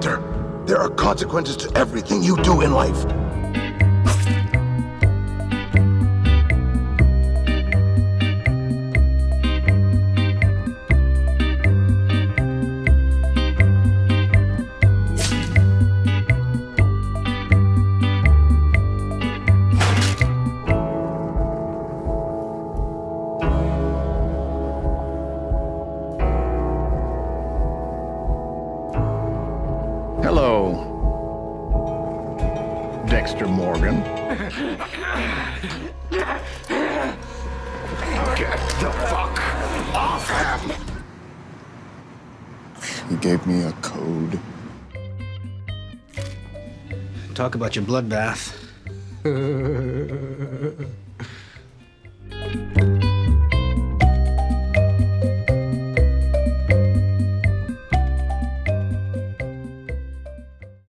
There are consequences to everything you do in life. Hello, Dexter Morgan. Get the fuck off him! He gave me a code. Talk about your bloodbath.